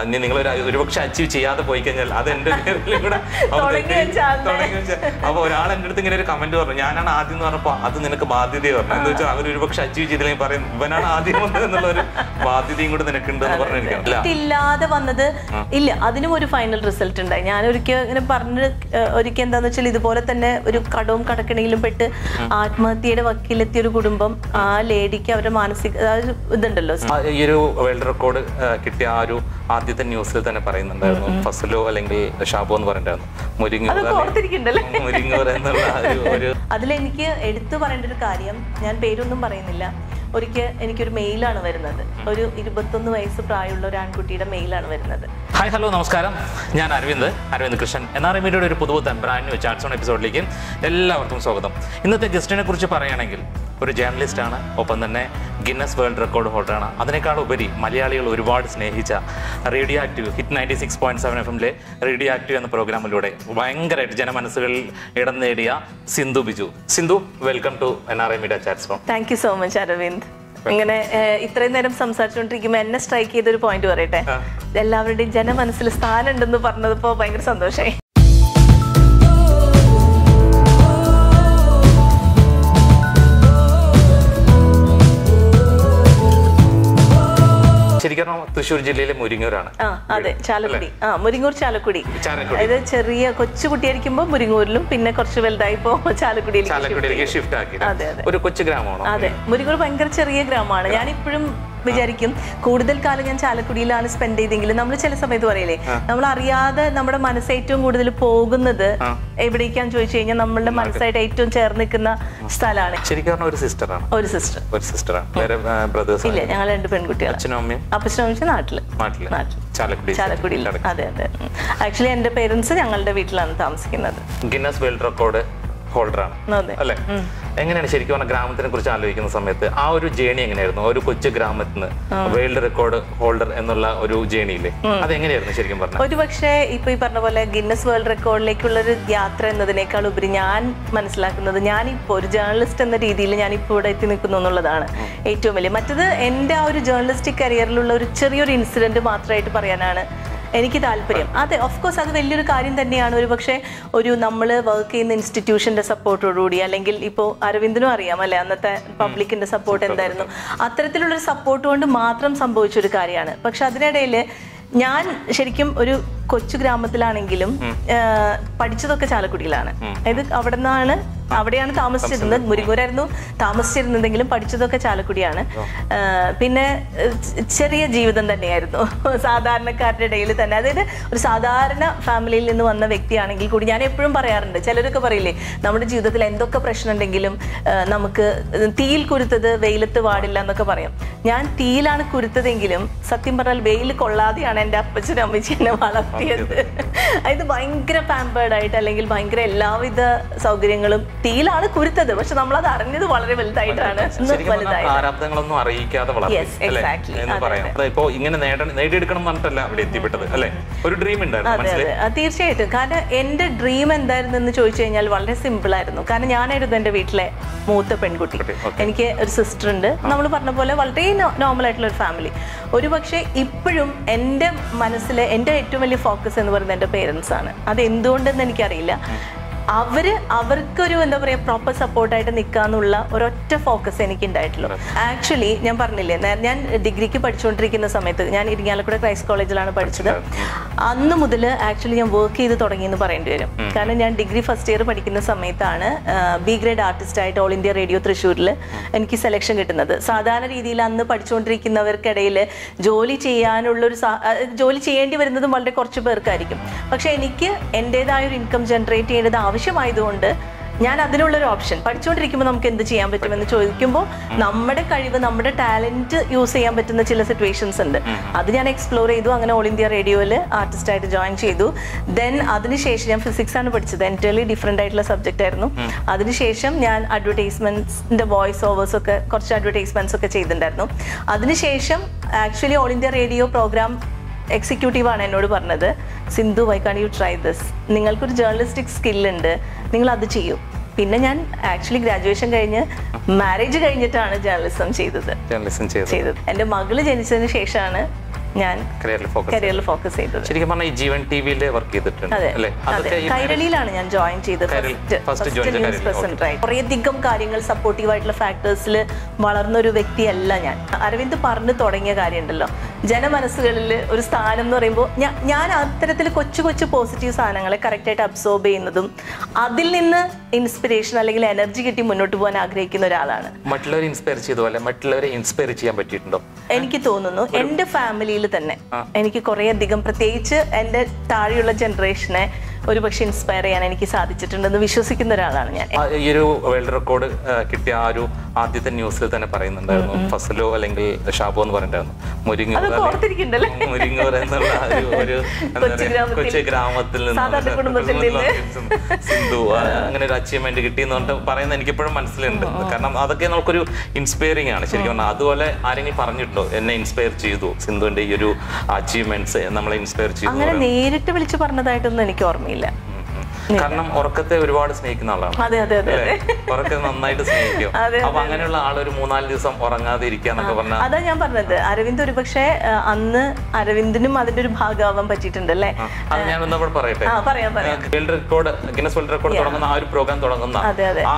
അതിന് നിങ്ങൾ ഒരു ഒരുപക്ഷെ അച്ചീവ് ചെയ്യാതെ പോയി കഴിഞ്ഞാൽ അത് എന്റെ കൂടെ അപ്പൊ ഒരാൾ എന്റെ അടുത്ത് ഇങ്ങനെ ഒരു കമന്റ് പറഞ്ഞു ഞാനാണ് ആദ്യം എന്ന് പറഞ്ഞപ്പോ അത് നിനക്ക് ബാധ്യത പറഞ്ഞു. എന്ന് വെച്ചാൽ അവർ ഒരുപക്ഷെ അച്ചീവ് ചെയ്തില്ലെങ്കിൽ പറയും ഇവനാണ് ആദ്യം വന്നത് എന്നുള്ള ഒരു ബാധ്യതയും കൂടെ നിനക്കുണ്ട് എന്ന് പറഞ്ഞിരിക്കണം ഇല്ലാതെ വന്നത് ഇല്ല. അതിനും ഒരു ഫൈനൽ റിസൾട്ട് ഉണ്ടായി. ഞാൻ ഒരിക്കൽ ഇങ്ങനെ പറഞ്ഞ് ഒരിക്കൽ എന്താന്ന് വെച്ചാൽ ഇതുപോലെ തന്നെ ഒരു കടവും കടക്കണിയിലും പെട്ട് ആത്മഹത്യയുടെ വക്കീലെത്തിയ ഒരു കുടുംബം ആ ലേഡിക്ക് അവരുടെ മാനസിക ഇതുണ്ടല്ലോ. ഈ ഒരു വേൾഡ് റെക്കോർഡ് കിട്ടിയ ആ ഒരു ആദ്യത്തെ ന്യൂസിൽ തന്നെ പറയുന്നുണ്ടായിരുന്നു ഫസലോ അല്ലെങ്കിൽ ഷാബോ എന്ന് മുരിങ്ങൂർ മുരിങ്ങൂർ എന്നുള്ള ഒരു അതിലെനിക്ക് എടുത്തു പറയേണ്ട ഒരു കാര്യം ഞാൻ പേരൊന്നും പറയുന്നില്ല. ഒരിക്കൽ എനിക്കൊരു മെയിലാണ് വരുന്നത്. ഒരു ഇരുപത്തൊന്ന് വയസ്സ് പ്രായമുള്ള ഒരു ആൺകുട്ടിയുടെ മെയിലാണ് വരുന്നത്. ഹായ് ഹലോ നമസ്കാരം. ഞാൻ അരവിന്ദ് അരവിന്ദ് കൃഷ്ണൻ. എൻ ആർ എമ്മിയുടെ ഒരു പുതുപുത്തൻ ബ്രാൻഡ് ന്യൂ ചാറ്റ്സോൺ എപ്പിസോഡിലേക്ക് എല്ലാവർക്കും സ്വാഗതം. ഇന്നത്തെ ഗസ്റ്റിനെ കുറിച്ച് പറയുകയാണെങ്കിൽ ഒരു ജേർണലിസ്റ്റാണ് ആണ് ഒപ്പം തന്നെ ഗിന്നസ് വേൾഡ് റെക്കോർഡ് ഹോൾഡറാണ് അതിനേക്കാൾ ഉപരി മലയാളികൾ ഒരുപാട് സ്നേഹിച്ച radio active hit ninety six point seven F എമ്മിലെ റേഡിയോ ആക്റ്റീവ് എന്ന പ്രോഗ്രാമിലൂടെ ഭയങ്കരമായിട്ട് ജനമനസ്സുകളിൽ ഇടം നേടിയ Sindhu Biju. Sindhu welcome to N R M media chats thank you so much Aravind. ഇങ്ങനെ ഇത്രയും നേരം സംസാരിച്ചുകൊണ്ടിരിക്കുമ്പോൾ എന്നെ സ്ട്രൈക്ക് ചെയ്തൊരു പോയിന്റ് പറയട്ടെ? എല്ലാവരുടെയും ജനമനസ്സിൽ സ്ഥാനം ഉണ്ടെന്ന് പറഞ്ഞപ്പോൾ ഭയങ്കര സന്തോഷമായി ശരിക്കും തൃശ്ശൂർ ജില്ലയിലെ മുരിങ്ങൂരാണ്. അതെ ചാലക്കുടി. ആ മുരിങ്ങൂർ ചാലക്കുടി. അതായത് ചെറിയ കൊച്ചു കുട്ടിയായിരിക്കുമ്പോൾ മുരിങ്ങൂരിലും പിന്നെ കുറച്ച് വലുതായിപ്പോ ചാലക്കുടിയിലേക്ക് ചാലക്കുടിയിലേക്ക് ഷിഫ്റ്റ് ആക്കി ഒരു കൊച്ചു ഗ്രാമമാണ്? അതെ മുരിങ്ങൂർ ഭയങ്കര ചെറിയ ഗ്രാമമാണ്. ഞാൻ ഇപ്പോഴും വിചാരിക്കും. കൂടുതൽ കാലം ഞാൻ ചാലക്കുടിയിലാണ് സ്പെൻഡ് ചെയ്തെങ്കിലും നമ്മൾ ചില സമയത്ത് പറയില്ലേ നമ്മൾ അറിയാതെ നമ്മുടെ മനസ്സ് ഏറ്റവും കൂടുതൽ പോകുന്നത് എവിടേക്കാന്ന് ചോദിച്ചു കഴിഞ്ഞാൽ നമ്മളുടെ മനസ്സായിട്ട് ഏറ്റവും ചേർന്ന് നിൽക്കുന്ന സ്ഥലമാണ്. ശരിക്കും ഒരു സിസ്റ്ററാണ് ഒരു സിസ്റ്റർ ഒരു സിസ്റ്ററാണ് വേറെ ബ്രദേഴ്സ് ഇല്ല ഞങ്ങൾ രണ്ട് പെൺകുട്ടികൾ അച്ഛനും അമ്മയും? അപ്പച്ചനും അമ്മച്ചും നാട്ടിൽ. നാട്ടിൽ. ചാലക്കുടി ചാലക്കുടിയിൽ. അതെ അതെ. ആക്ച്വലി എന്റെ പേരൻസ് ഞങ്ങളുടെ വീട്ടിലാണ് താമസിക്കുന്നത്. ഗിന്നസ് വേൾഡ് റെക്കോർഡ് ഹോൾഡറാണ് അല്ലെ? എങ്ങനെയാണ് ശരിക്കും പറഞ്ഞ ഗ്രാമത്തിനെ കുറിച്ച് ആലോചിക്കുന്ന സമയത്ത് ആ ഒരു ജേണി എങ്ങനെയായിരുന്നു? ഒരു കൊച്ചു ഗ്രാമത്തിൽ നിന്ന് വേൾഡ് റെക്കോർഡ് ഹോൾഡർ എന്നുള്ള ഒരു ജേണിയില്ലേ അത് എങ്ങനെയായിരുന്നു ശരിക്കും പറഞ്ഞ ഒരു പക്ഷേ ഇപ്പൊ ഈ പറഞ്ഞ പോലെ ഗിന്നസ് വേൾഡ് റെക്കോർഡിലേക്കുള്ള ഒരു യാത്ര എന്നതിനേക്കാൾ ഉപരി ഞാൻ മനസ്സിലാക്കുന്നത് ഞാൻ ഞാനിപ്പോൾ ഒരു ജേർണലിസ്റ്റ് എന്ന രീതിയിൽ ഞാനിപ്പോൾ ഇവിടെ എത്തി നിൽക്കുന്നു എന്നുള്ളതാണ് ഏറ്റവും വലിയ. മറ്റത് എന്റെ ആ ഒരു ജേർണലിസ്റ്റിക് കരിയറിലുള്ള ഒരു ചെറിയൊരു ഇൻസിഡന്റ് മാത്രമായിട്ട് പറയാനാണ് എനിക്ക് താല്പര്യം. അതെ ഓഫ് കോഴ്സ് അത് വലിയൊരു കാര്യം തന്നെയാണ്. ഒരു പക്ഷേ ഒരു നമ്മൾ വർക്ക് ചെയ്യുന്ന ഇൻസ്റ്റിറ്റ്യൂഷന്റെ സപ്പോർട്ടോടുകൂടി അല്ലെങ്കിൽ ഇപ്പോൾ അരവിന്ദനും അറിയാം അല്ലെ അന്നത്തെ പബ്ലിക്കിന്റെ സപ്പോർട്ട് എന്തായിരുന്നു. അത്തരത്തിലുള്ളൊരു സപ്പോർട്ട് കൊണ്ട് മാത്രം സംഭവിച്ചൊരു കാര്യമാണ്. പക്ഷെ അതിനിടയിൽ ഞാൻ ശരിക്കും ഒരു കൊച്ചു ഗ്രാമത്തിലാണെങ്കിലും പഠിച്ചതൊക്കെ ചാലക്കുടിയിലാണ്. അതായത് അവിടെ നിന്നാണ് അവിടെയാണ് താമസിച്ചിരുന്നത്. മുരിങ്ങൂരായിരുന്നു താമസിച്ചിരുന്നതെങ്കിലും പഠിച്ചതൊക്കെ ചാലക്കുടിയാണ്. പിന്നെ ചെറിയ ജീവിതം തന്നെയായിരുന്നു. സാധാരണക്കാരുടെ ഇടയിൽ തന്നെ. അതായത് ഒരു സാധാരണ ഫാമിലിയിൽ നിന്ന് വന്ന വ്യക്തിയാണെങ്കിൽ കൂടി ഞാൻ എപ്പോഴും പറയാറുണ്ട്. ചിലരൊക്കെ പറയില്ലേ നമ്മുടെ ജീവിതത്തിൽ എന്തൊക്കെ പ്രശ്നം ഉണ്ടെങ്കിലും നമുക്ക് തീയിൽ കുരുത്തത് വെയിലത്ത് പാടില്ല എന്നൊക്കെ പറയും. ഞാൻ തീയിലാണ് കുരുത്തതെങ്കിലും സത്യം പറഞ്ഞാൽ വെയിൽ കൊള്ളാതെയാണ് എന്റെ അപ്പച്ചനും അമ്മച്ചി എന്നെ വളർത്തിയത് അതായത് ഭയങ്കര പാമ്പേർഡ് ആയിട്ട് അല്ലെങ്കിൽ ഭയങ്കര എല്ലാവിധ സൗകര്യങ്ങളും തീയിലാണ് കുരുത്തത്. പക്ഷെ നമ്മൾ അത് അറിഞ്ഞത് വളരെ വലുതായിട്ടാണ്. അറിയിക്കാതെ ഇപ്പോ ഇങ്ങനെ നേടിയെടുക്കണം പറഞ്ഞിട്ടല്ല അവിടെ എത്തിപ്പെട്ടത് അല്ലേ? ഒരു ഡ്രീം ഉണ്ടായിരുന്നു തീർച്ചയായിട്ടും. കാരണം എന്റെ ഡ്രീം എന്തായിരുന്നു എന്ന് ചോദിച്ചു കഴിഞ്ഞാൽ വളരെ സിമ്പിൾ ആയിരുന്നു. കാരണം ഞാനായിരുന്നു എന്റെ വീട്ടിലെ മൂത്ത പെൺകുട്ടി. എനിക്ക് ഒരു സിസ്റ്റർ ഉണ്ട്. നമ്മൾ പറഞ്ഞ പോലെ വളരെ നോർമൽ ആയിട്ടുള്ള ഒരു ഫാമിലി ഒരു പക്ഷേ ഇപ്പോഴും എന്റെ മനസ്സിലെ എന്റെ ഏറ്റവും വലിയ ഫോക്കസ് എന്ന് പറയുന്നത് എന്റെ പേരൻസ് ആണ്. അത് എന്തുകൊണ്ടെന്ന് എനിക്കറിയില്ല. അവർ അവർക്കൊരു എന്താ പറയാ പ്രോപ്പർ സപ്പോർട്ടായിട്ട് നിൽക്കാന്നുള്ള ഒരൊറ്റ ഫോക്കസ് എനിക്ക് ഉണ്ടായിട്ടുള്ളൂ ആക്ച്വലി ഞാൻ പറഞ്ഞില്ലേ ഞാൻ ഡിഗ്രിക്ക് പഠിച്ചുകൊണ്ടിരിക്കുന്ന സമയത്ത് ഞാൻ ഇരിങ്ങാലക്കുട ക്രൈസ്റ്റ് കോളേജിലാണ് പഠിച്ചത്. അന്ന് മുതൽ ആക്ച്വലി ഞാൻ വർക്ക് ചെയ്ത് തുടങ്ങി എന്ന് പറയേണ്ടി വരും. കാരണം ഞാൻ ഡിഗ്രി ഫസ്റ്റ് ഇയർ പഠിക്കുന്ന സമയത്താണ് ബി ഗ്രേഡ് ആർട്ടിസ്റ്റ് ആയിട്ട് ഓൾ ഇന്ത്യ റേഡിയോ തൃശ്ശൂരിൽ എനിക്ക് സെലക്ഷൻ കിട്ടുന്നത്. സാധാരണ രീതിയിൽ അന്ന് പഠിച്ചുകൊണ്ടിരിക്കുന്നവർക്കിടയിൽ ജോലി ചെയ്യാനുള്ളൊരു ജോലി ചെയ്യേണ്ടി വരുന്നതും വളരെ കുറച്ച് പേർക്കായിരിക്കും. പക്ഷെ എനിക്ക് എന്റെതായ ഒരു ഇൻകം ജനറേറ്റ് ചെയ്യേണ്ടത് ആവശ്യമായതുകൊണ്ട് ഞാൻ അതിനുള്ളൊരു ഓപ്ഷൻ പഠിച്ചുകൊണ്ടിരിക്കുമ്പോൾ നമുക്ക് എന്ത് ചെയ്യാൻ പറ്റുമെന്ന് ചോദിക്കുമ്പോൾ നമ്മുടെ കഴിവ് നമ്മുടെ ടാലന്റ് യൂസ് ചെയ്യാൻ പറ്റുന്ന ചില സിറ്റുവേഷൻസ് ഉണ്ട്. അത് ഞാൻ എക്സ്പ്ലോർ ചെയ്തു. അങ്ങനെ ഓൾ ഇന്ത്യ റേഡിയോയിൽ ആർട്ടിസ്റ്റായിട്ട് ജോയിൻ ചെയ്തു. ദെൻ അതിനുശേഷം ഞാൻ ഫിസിക്സ് ആണ് പഠിച്ചത്. എന്റർലി ഡിഫറെന്റ് ആയിട്ടുള്ള സബ്ജക്റ്റ് ആയിരുന്നു. അതിനുശേഷം ഞാൻ അഡ്വർടൈസ്മെന്റ്സിന്റെ വോയിസ് ഓവേഴ്സ് ഒക്കെ കുറച്ച് അഡ്വർടൈസ്മെന്റ്സ് ഒക്കെ ചെയ്തിട്ടുണ്ടായിരുന്നു. അതിനുശേഷം actually all India radio programme എക്സിക്യൂട്ടീവാണ് എന്നോട് പറഞ്ഞത്. Sindhu why can't you try this നിങ്ങൾക്കൊരു ജേർണലിസ്റ്റിക് സ്കില്ലുണ്ട് നിങ്ങൾ അത് ചെയ്യൂ. പിന്നെ ഞാൻ ആക്ച്വലി ഗ്രാജുവേഷൻ കഴിഞ്ഞ് മാരേജ് കഴിഞ്ഞിട്ടാണ് ജേർണലിസം ചെയ്തത്. ജേർണലിസം ചെയ്തു ചെയ്തത്. എന്റെ മകൾ ജനിച്ചതിന് ശേഷമാണ് ഞാൻ കരിയറിൽ ഫോക്കസ് ചെയ്തത്. ശരിക്കും പറഞ്ഞാൽ ഈ ജീവൻ ടി വിയിൽ വർക്ക് ചെയ്തിട്ടുണ്ട് അതെ. കൈരളിയിലാണ് ഞാൻ ജോയിൻ ചെയ്തത്. ഫസ്റ്റ് ന്യൂസ് പ്രസന്റ് ആയി കുറേയധികം കാര്യങ്ങൾ സപ്പോർട്ടീവ് ആയിട്ടുള്ള ഫാക്ടേഴ്സിൽ വളർന്ന ഒരു വ്യക്തിയല്ല ഞാൻ. അരവിന്ദ് പറഞ്ഞു തുടങ്ങിയ കാര്യമുണ്ടല്ലോ. ജനമനസ്സുകളിൽ ഒരു സ്ഥാനം എന്ന് പറയുമ്പോൾ ഞാൻ ഞാൻ അത്തരത്തിൽ കൊച്ചു കൊച്ചു പോസിറ്റീവ് സാധനങ്ങളെ കറക്റ്റായിട്ട് അബ്സോർബ് ചെയ്യുന്നതും അതിൽ നിന്ന് ഇൻസ്പിറേഷൻ അല്ലെങ്കിൽ എനർജി കിട്ടി മുന്നോട്ട് പോകാൻ ആഗ്രഹിക്കുന്ന ഒരാളാണ്. മറ്റുള്ളവരെ ഇൻസ്പയർ ചെയ്ത പോലെ മറ്റുള്ളവരെ ഇൻസ്പയർ ചെയ്യാൻ പറ്റിയിട്ടുണ്ടോ? എനിക്ക് തോന്നുന്നു എന്റെ ഫാമിലിയിൽ തന്നെ. എനിക്ക് കുറേയധികം പ്രത്യേകിച്ച് എന്റെ താഴെയുള്ള ജനറേഷനെ ഒരു പക്ഷെ ഇൻസ്പയർ ചെയ്യാൻ എനിക്ക് സാധിച്ചിട്ടുണ്ടെന്ന് വിശ്വസിക്കുന്ന ഒരാളാണ് ഞാൻ. ഈ ഒരു വേൾഡ് റെക്കോർഡ് കിട്ടിയ ആ ഒരു ആദ്യത്തെ ന്യൂസിൽ തന്നെ പറയുന്നുണ്ടായിരുന്നു ഫസലോ അല്ലെങ്കിൽ ഷാബോ എന്ന് പറഞ്ഞിട്ടായിരുന്നു മുരിങ്ങൂർ എന്നുള്ള ഒരു കൊച്ചു ഗ്രാമത്തിൽ, നിന്ന്. സിന്ധു അങ്ങനെ ഒരു അച്ചീവ്മെന്റ് കിട്ടി എന്ന് പറഞ്ഞിട്ട് പറയുന്നത് എനിക്ക് ഇപ്പോഴും മനസ്സിലുണ്ട് കാരണം അതൊക്കെ നമുക്കൊരു ഇൻസ്പയറിംഗ് ആണ്. ശരിക്കും പറഞ്ഞാൽ അതുപോലെ ആരെങ്കിലും പറഞ്ഞിട്ടുണ്ടോ എന്നെ ഇൻസ്പയർ ചെയ്തു സിന്ധുവിന്റെ ഈ ഒരു അച്ചീവ്മെന്റ്സ് നമ്മളെ ഇൻസ്പയർ ചെയ്തു അങ്ങനെ നേരിട്ട് വിളിച്ച് പറഞ്ഞതായിട്ടൊന്നും എനിക്ക് ഓർമ്മയില്ല കാരണം ഉറക്കത്തെ ഒരുപാട് സ്നേഹിക്കുന്ന ആളാണ്. അതെ അതെ അതെ ഉറക്കത്തെ നന്നായിട്ട് സ്നേഹിക്കും. അപ്പൊ അങ്ങനെയുള്ള ആൾ ഒരു മൂന്നാൽ ദിവസം ഉറങ്ങാതെ ഇരിക്കാന്നൊക്കെ പറഞ്ഞാൽ അതാ ഞാൻ പറഞ്ഞത്. അരവിന്ദ് ഒരു പക്ഷേ അന്ന് അരവിന്ദിനും അതിന്റെ ഒരു ഭാഗമാവാൻ പറ്റിയിട്ടുണ്ടല്ലേ അത് ഞാൻ ഒന്നുകൂടെ പറയട്ടെ? World record Guinness world record തുടങ്ങുന്ന ആ ഒരു പ്രോഗ്രാം തുടങ്ങുന്ന.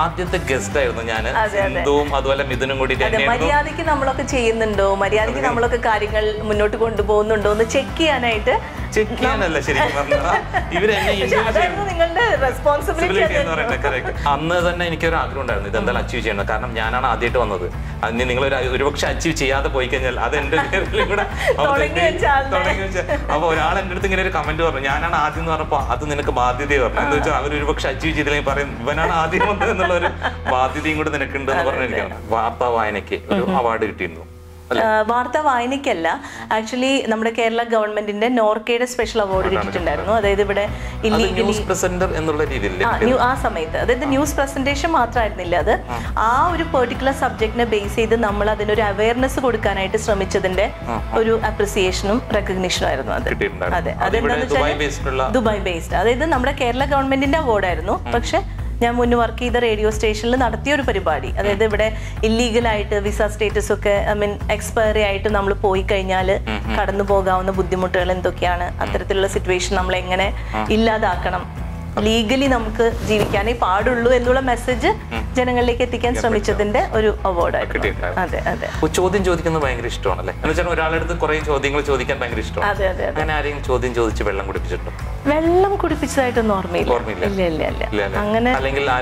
ആദ്യത്തെ ഗസ്റ്റ് ആയിരുന്നു ഞാൻ. സിന്ധുവും അതുപോലെ മിഥുനും കൂടി അതെ മര്യാദയ്ക്ക് നമ്മളൊക്കെ ചെയ്യുന്നുണ്ടോ? മര്യാദയ്ക്ക് നമ്മളൊക്കെ കാര്യങ്ങൾ മുന്നോട്ട് കൊണ്ടുപോകുന്നുണ്ടോ? എന്ന് ചെക്ക് ചെയ്യാനായിട്ട് ചെക്ക് ചെയ്യാനല്ല ശരിക്കും പറഞ്ഞാൽ ഇവരെന്നെ റെസ്പോൺസിബിലിറ്റി എന്ന് പറയുന്നത്. അന്ന് തന്നെ എനിക്കൊരു ആഗ്രഹം ഉണ്ടായിരുന്നു. ഇത് എന്തായാലും അച്ചീവ് ചെയ്യണം കാരണം ഞാനാണ് ആദ്യമായിട്ട് വന്നത്. അതിന് നിങ്ങൾ ഒരു ഒരുപക്ഷെ അച്ചീവ് ചെയ്യാതെ പോയി കഴിഞ്ഞാൽ അത് എന്റെ കൂടെ അപ്പൊ ഒരാൾ എന്റെ അടുത്ത് ഇങ്ങനെ ഒരു കമന്റ് പറഞ്ഞു. ഞാനാണ് ആദ്യം എന്ന് പറഞ്ഞപ്പോ അത് നിനക്ക് ബാധ്യത പറഞ്ഞു. എന്ന് വെച്ചാൽ അവർ ഒരുപക്ഷെ അച്ചീവ് ചെയ്തില്ലെങ്കിൽ പറയും ഇവനാണ് ആദ്യം വന്നത് എന്നുള്ള ഒരു ബാധ്യതയും കൂടെ നിനക്കുണ്ട് എന്ന് പറഞ്ഞിരിക്കുകയാണ്. വാർത്താ വായനയ്ക്ക് ഒരു അവാർഡ് കിട്ടിയിരുന്നു. വാർത്താ വായനയ്ക്കല്ല. ആക്ച്വലി നമ്മുടെ കേരള ഗവൺമെന്റിന്റെ നോർക്കയുടെ സ്പെഷ്യൽ അവാർഡ് കിട്ടിയിട്ടുണ്ടായിരുന്നു. അതായത് ഇവിടെ ഇല്ലീഗലി ആ സമയത്ത്. അതായത് ന്യൂസ് പ്രസന്റേഷൻ മാത്രമായിരുന്നില്ല അത്. ആ. ഒരു പെർട്ടിക്കുലർ സബ്ജക്റ്റിനെ ബേസ് ചെയ്ത് നമ്മൾ അതിനൊരു അവയർനെസ് കൊടുക്കാനായിട്ട് ശ്രമിച്ചതിന്റെ ഒരു അപ്രിസിയേഷനും റെക്കഗ്നീഷനും ആയിരുന്നു അത്. അതെ. അതെന്താണെന്ന് വെച്ചാൽ ദുബായ് ബേസ്ഡ് അതായത് നമ്മുടെ കേരള ഗവൺമെന്റിന്റെ അവാർഡായിരുന്നു പക്ഷെ ഞാൻ മുന്നേ വർക്ക് ചെയ്ത റേഡിയോ സ്റ്റേഷനിൽ നടത്തിയ ഒരു പരിപാടി. അതായത് ഇവിടെ ഇല്ലീഗലായിട്ട് വിസ സ്റ്റേറ്റസ് ഒക്കെ ഐ മീൻ എക്സ്പയറി ആയിട്ട് നമ്മൾ പോയി കഴിഞ്ഞാൽ കടന്നു പോകാവുന്ന ബുദ്ധിമുട്ടുകൾ എന്തൊക്കെയാണ്? അത്തരത്തിലുള്ള സിറ്റുവേഷൻ നമ്മൾ എങ്ങനെ ഇല്ലാതാക്കണം? ലീഗലി നമുക്ക് ജീവിക്കാനേ പാടുള്ളൂ എന്നുള്ള മെസ്സേജ് ജനങ്ങളിലേക്ക് എത്തിക്കാൻ ശ്രമിച്ചതിന്റെ ഒരു അവാർഡ്. അതെ അതെ. ചോദ്യം ചോദിക്കുന്നത് ഭയങ്കര ഇഷ്ടമാണല്ലേ? എന്ന് വെച്ചാൽ ഒരാളുടെ അടുത്ത് കുറെ ചോദ്യങ്ങൾ ചോദിക്കാൻ ഭയങ്കര ഇഷ്ടമാണ്. അതെ അതെ അതെ. അങ്ങനെ ആരെയും ചോദ്യം ചോദിച്ച് വെള്ളം കുടിപ്പിച്ചിട്ടുണ്ടോ? വെള്ളം കുടിപ്പിച്ചതായിട്ടൊന്നും ഓർമ്മയില്ല. ഇല്ല ഇല്ല ഇല്ല. അങ്ങനെ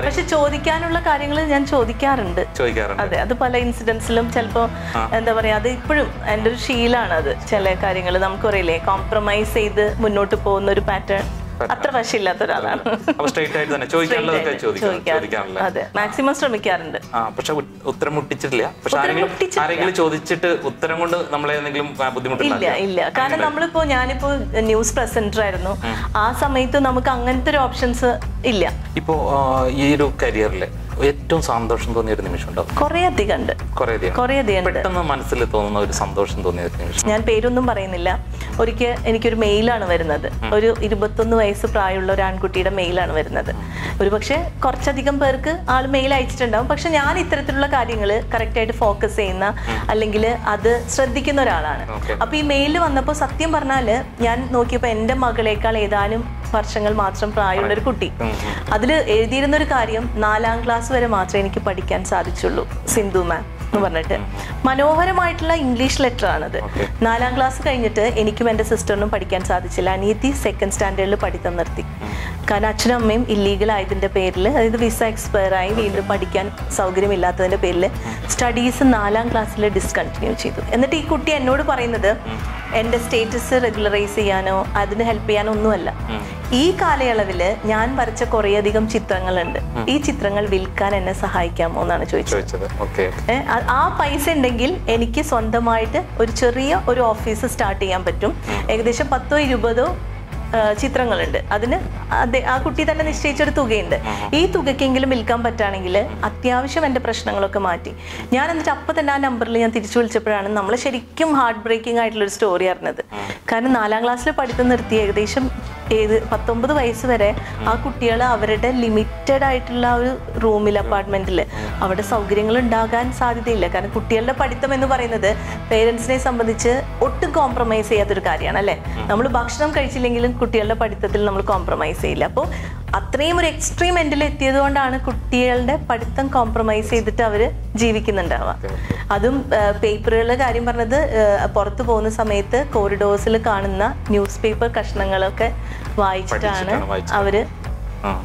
പക്ഷെ ചോദിക്കാനുള്ള കാര്യങ്ങൾ ഞാൻ ചോദിക്കാറുണ്ട്. ചോദിക്കാറുണ്ട്. അതെ അത് പല ഇൻസിഡൻസിലും ചിലപ്പോ എന്താ പറയാ അത് ഇപ്പോഴും എന്റെ ഒരു ശീലാണ് അത്. ചില കാര്യങ്ങൾ നമുക്കറിയില്ലേ കോംപ്രമൈസ് ചെയ്ത് മുന്നോട്ട് പോകുന്ന ഒരു പാറ്റേൺ അത്ര വശമില്ലാത്ത ഒരാളാണ് സ്ട്രൈറ്റ് ആയിട്ട് തന്നെ ചോദിക്കാനുള്ളതൊക്കെ. ചോദിക്കാറില്ല അതെ. മാക്സിമം ശ്രമിക്കാറുണ്ട്. ആ പക്ഷെ ഉത്തരം മുട്ടിച്ചിട്ടില്ല. പക്ഷെ ആരെങ്കിലും ചോദിച്ചിട്ട് ഉത്തരം കൊണ്ട് നമ്മളെ എന്തെങ്കിലും ബുദ്ധിമുട്ടുണ്ടാക്കിയോ? ഇല്ല കാരണം നമ്മളിപ്പോ ഞാനിപ്പോ ന്യൂസ് പ്രസന്റർ ആയിരുന്നു. ആ സമയത്ത് നമുക്ക് അങ്ങനത്തെ ഒരു ഓപ്ഷൻസ് ഇല്ല. ഇപ്പോ ഈ ഒരു കരിയറിൽ ഏറ്റവും സന്തോഷം തോന്നിയ ഒരു നിമിഷം ഉണ്ടാവും കുറേ അധികം ഉണ്ട് കുറെ അധികം കുറേ അധികം ഉണ്ട് പെട്ടെന്ന് മനസ്സിൽ തോന്നുന്ന ഒരു സന്തോഷം തോന്നിയ ഒരു നിമിഷം. ഞാൻ പേരൊന്നും പറയുന്നില്ല. ഒരിക്കൽ എനിക്കൊരു മെയിലാണ് വരുന്നത്. ഒരു ഇരുപത്തൊന്ന് വയസ്സ് പ്രായമുള്ള ഒരു ആൺകുട്ടിയുടെ മെയിലാണ് വരുന്നത്. ഒരു പക്ഷേ കുറച്ചധികം പേർക്ക് ആൾ മെയിൽ അയച്ചിട്ടുണ്ടാവും. പക്ഷെ ഞാൻ ഇത്തരത്തിലുള്ള കാര്യങ്ങൾ കറക്റ്റായിട്ട് ഫോക്കസ് ചെയ്യുന്ന അല്ലെങ്കിൽ അത് ശ്രദ്ധിക്കുന്ന ഒരാളാണ്. അപ്പോൾ അപ്പൊ ഈ മെയിൽ വന്നപ്പോൾ സത്യം പറഞ്ഞാൽ ഞാൻ നോക്കിയപ്പോൾ എന്റെ മകളേക്കാൾ ഏതാനും വർഷങ്ങൾ മാത്രം പ്രായമുള്ള ഒരു കുട്ടി. അതിൽ എഴുതിയിരുന്ന ഒരു കാര്യം നാലാം ക്ലാസ് വരെ മാത്രമേ എനിക്ക് പഠിക്കാൻ സാധിച്ചുള്ളൂ സിന്ധു മാം എന്ന് പറഞ്ഞിട്ട്. മനോഹരമായിട്ടുള്ള ഇംഗ്ലീഷ് ലെറ്റർ ആണത്. നാലാം ക്ലാസ് കഴിഞ്ഞിട്ട് എനിക്കും എന്റെ സിസ്റ്ററിനും പഠിക്കാൻ സാധിച്ചില്ല. അനിയത്തി സെക്കൻഡ് സ്റ്റാൻഡേർഡിൽ പഠിത്തം നിർത്തി. കാരണം അച്ഛനും അമ്മയും ഇല്ലീഗൽ ആയതിന്റെ പേരിൽ അതായത് വിസ എക്സ്പയർ ആയി വീണ്ടും പഠിക്കാൻ സൗകര്യമില്ലാത്തതിന്റെ പേരിൽ സ്റ്റഡീസ് നാലാം ക്ലാസ്സിൽ ഡിസ്കണ്ടിന്യൂ ചെയ്തു. എന്നിട്ട് ഈ കുട്ടി എന്നോട് പറയുന്നത് എന്റെ സ്റ്റേറ്റസ് റെഗുലറൈസ് ചെയ്യാനോ അതിന് ഹെൽപ്പ് ചെയ്യാനോ ഒന്നുമല്ല. ഈ കാലയളവിൽ ഞാൻ വരച്ച കുറേയധികം ചിത്രങ്ങളുണ്ട്. ഈ ചിത്രങ്ങൾ വിൽക്കാൻ എന്നെ സഹായിക്കാമോ എന്നാണ് ചോദിച്ചത്. ആ- പൈസ ഉണ്ടെങ്കിൽ എനിക്ക് സ്വന്തമായിട്ട് ഒരു ചെറിയ ഒരു ഓഫീസ് സ്റ്റാർട്ട് ചെയ്യാൻ പറ്റും. ഏകദേശം പത്തോ ഇരുപതോ ചിത്രങ്ങളുണ്ട്. അതിന് ആ കുട്ടി തന്നെ നിശ്ചയിച്ചൊരു തുകയുണ്ട്. ഈ തുകയ്ക്കെങ്കിലും വിൽക്കാൻ പറ്റുകയാണെങ്കിൽ അത്യാവശ്യം എന്റെ പ്രശ്നങ്ങളൊക്കെ മാറ്റി. ഞാൻ എന്നിട്ട് അപ്പം തന്നെ ആ നമ്പറിൽ ഞാൻ തിരിച്ചു വിളിച്ചപ്പോഴാണ് നമ്മൾ ശരിക്കും ഹാർട്ട് ബ്രേക്കിംഗ് ആയിട്ടുള്ള ഒരു സ്റ്റോറി അറിഞ്ഞത് കാരണം നാലാം ക്ലാസ്സിൽ പഠിത്തം നിർത്തി ഏകദേശം ഏത് പത്തൊമ്പത് വയസ്സ് വരെ ആ കുട്ടികൾ അവരുടെ ലിമിറ്റഡ് ആയിട്ടുള്ള ആ ഒരു റൂമിൽ അപ്പാർട്ട്മെന്റിൽ അവിടെ സൗകര്യങ്ങൾ ഉണ്ടാകാൻ സാധ്യതയില്ല. കാരണം കുട്ടികളുടെ പഠിത്തം എന്ന് പറയുന്നത് പേരൻസിനെ സംബന്ധിച്ച് ഒട്ടും കോംപ്രമൈസ് ചെയ്യാത്തൊരു കാര്യമാണ് അല്ലേ? നമ്മൾ ഭക്ഷണം കഴിച്ചില്ലെങ്കിലും കുട്ടികളുടെ പഠിത്തത്തിൽ നമ്മൾ കോംപ്രമൈസ് ചെയ്യില്ല. അപ്പോൾ അത്രയും ഒരു എക്സ്ട്രീം എൻഡിൽ എത്തിയത് കൊണ്ടാണ് കുട്ടികളുടെ പഠിത്തം കോംപ്രമൈസ് ചെയ്തിട്ട് അവർ ജീവിക്കുന്നുണ്ടാവുക. അതും പേപ്പറുകളുടെ കാര്യം പറഞ്ഞത് പുറത്തു പുറത്ത് പോകുന്ന സമയത്ത് കോറിഡോഴ്സിൽ കാണുന്ന ന്യൂസ് പേപ്പർ കഷ്ണങ്ങളൊക്കെ വായിച്ചിട്ടാണ് അവർ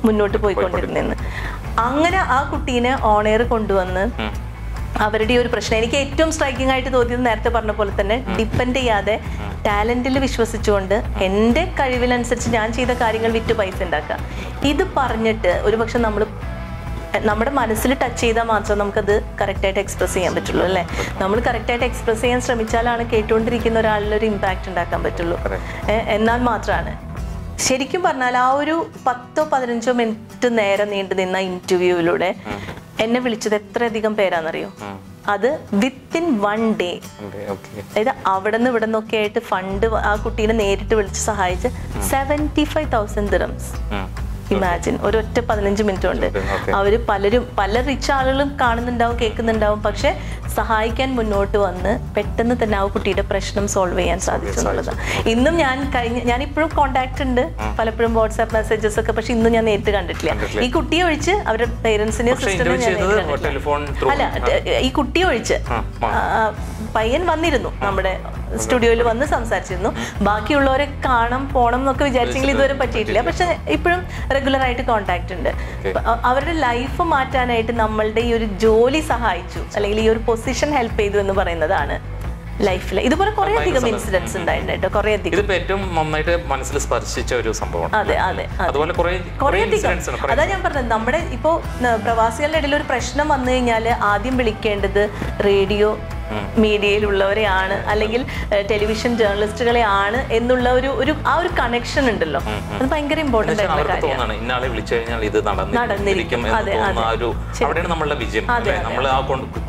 മുന്നോട്ട് പോയിക്കൊണ്ടിരുന്നത് അങ്ങനെ ആ കുട്ടീനെ ഓണയർ കൊണ്ടുവന്ന്. അവരുടെ ഒരു പ്രശ്നം എനിക്ക് ഏറ്റവും സ്ട്രൈക്കിംഗ് ആയിട്ട് തോന്നിയത് നേരത്തെ പറഞ്ഞ പോലെ തന്നെ ഡിപ്പെൻഡ് ചെയ്യാതെ ടാലന്റിൽ വിശ്വസിച്ചുകൊണ്ട് എന്റെ കഴിവിനനുസരിച്ച് ഞാൻ ചെയ്ത കാര്യങ്ങൾ വിറ്റ് പൈസ ഉണ്ടാക്കുക. ഇത് പറഞ്ഞിട്ട് ഒരുപക്ഷെ നമ്മൾ നമ്മുടെ മനസ്സിൽ ടച്ച് ചെയ്താൽ മാത്രം നമുക്കത് കറക്റ്റായിട്ട് എക്സ്പ്രസ് ചെയ്യാൻ പറ്റുള്ളൂ അല്ലേ? നമ്മൾ കറക്റ്റായിട്ട് എക്സ്പ്രസ് ചെയ്യാൻ ശ്രമിച്ചാലാണ് കേട്ടുകൊണ്ടിരിക്കുന്ന ഒരാളിൽ ഒരു ഇമ്പാക്റ്റ് ഉണ്ടാക്കാൻ പറ്റുള്ളൂ. എന്നാൽ മാത്രമാണ് ശരിക്കും പറഞ്ഞാൽ ആ ഒരു പത്തോ പതിനഞ്ചോ മിനിറ്റ് നേരം നീണ്ടു നിന്ന ഇന്റർവ്യൂവിലൂടെ എന്നെ വിളിച്ചത് എത്രയധികം പേരാണെന്നറിയോ? അത് വിത്തിൻ വൺ ഡേ അതായത് അവിടെ നിന്ന് ഇവിടെ നിന്നൊക്കെ ആയിട്ട് ഫണ്ട് ആ കുട്ടീനെ നേരിട്ട് വിളിച്ച് സഹായിച്ച് seventy five thousand dirhams imagine ഒരൊറ്റ പതിനഞ്ച് മിനിറ്റ് ഉണ്ട് അവർ അവർ പലരും പല റിച്ച് ആളുകളും കാണുന്നുണ്ടാവും കേൾക്കുന്നുണ്ടാവും. പക്ഷെ സഹായിക്കാൻ മുന്നോട്ട് വന്ന് പെട്ടെന്ന് തന്നെ ആ കുട്ടിയുടെ പ്രശ്നം സോൾവ് ചെയ്യാൻ സാധിച്ചു. എന്നുള്ളതാണ് ഇന്നും ഞാൻ കഴിഞ്ഞ ഞാൻ ഇപ്പോഴും കോണ്ടാക്ട് ഉണ്ട്. പലപ്പോഴും വാട്സാപ്പ് മെസ്സേജസ് ഒക്കെ പക്ഷെ ഇന്നും ഞാൻ നേരിട്ട് കണ്ടിട്ടില്ല. ഈ കുട്ടിയെ ഒഴിച്ച് അവരുടെ പേരൻസിനെയോ സിസ്റ്ററിനെയോ ഞാൻ അല്ല ഈ കുട്ടിയെ ഒഴിച്ച് പയ്യൻ വന്നിരുന്നു. നമ്മുടെ സ്റ്റുഡിയോയിൽ വന്ന് സംസാരിച്ചിരുന്നു. ബാക്കിയുള്ളവരെ കാണാൻ പോണം എന്നൊക്കെ വിചാരിച്ചെങ്കിൽ ഇതുവരെ പറ്റിയിട്ടില്ല. പക്ഷെ ഇപ്പോഴും റെഗുലർ ആയിട്ട് കോണ്ടാക്ട് ഉണ്ട്. അവരുടെ ലൈഫ് മാറ്റാനായിട്ട് നമ്മളുടെ ഈ ഒരു ജോലി സഹായിച്ചു. അല്ലെങ്കിൽ ഈ ഒരു പൊസിഷൻ ഹെൽപ്പ് ചെയ്തു എന്ന് പറയുന്നതാണ് ലൈഫിൽ ഇതുപോലെ കുറെ അധികം ഇൻസിഡൻസ് ഉണ്ടായിട്ടുണ്ട് കേട്ടോ. കുറെ അധികം. ഇതിപ്പോ ഏറ്റവും നന്നായിട്ട് മനസ്സിൽ സ്പർശിച്ച ഒരു സംഭവമാണ്. അതെ അതെ അതെ. അതുപോലെ കുറെ കുറേ അധികം. ആണ് അതാ ഞാൻ പറഞ്ഞത്. നമ്മുടെ ഇപ്പോ പ്രവാസികളുടെ ഇടയിൽ ഒരു പ്രശ്നം വന്നു കഴിഞ്ഞാൽ ആദ്യം വിളിക്കേണ്ടത് റേഡിയോ മീഡിയയിലുള്ളവരെയാണ് അല്ലെങ്കിൽ ടെലിവിഷൻ ജേർണലിസ്റ്റുകളെ ആണ് എന്നുള്ള ഒരു ഒരു ആ ഒരു കണക്ഷൻ ഉണ്ടല്ലോ. അത് ഭയങ്കര ഇമ്പോർട്ടന്റ് ആയിട്ടുള്ള അവർക്ക് കാര്യമാണ്. ഇന്നാളെ വിളിച്ചു കഴിഞ്ഞാൽ ഇത് നടന്നിരിക്കും അവിടെയാണ് നമ്മളുടെ വിജയം. നമ്മൾ ആ